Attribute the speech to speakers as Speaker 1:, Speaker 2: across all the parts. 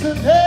Speaker 1: Hey.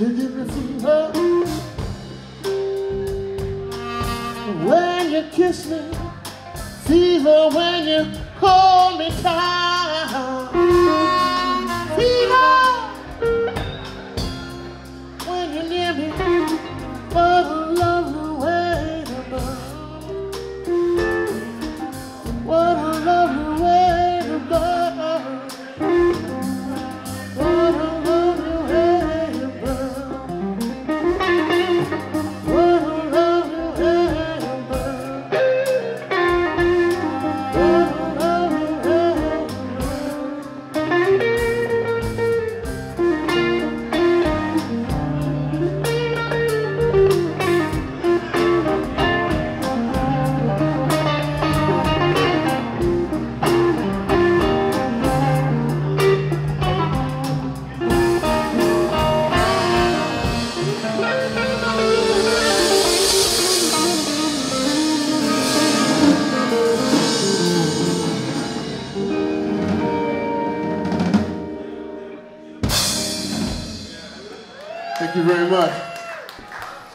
Speaker 1: Did you receive her? When you kiss me, fever when you hold me tight.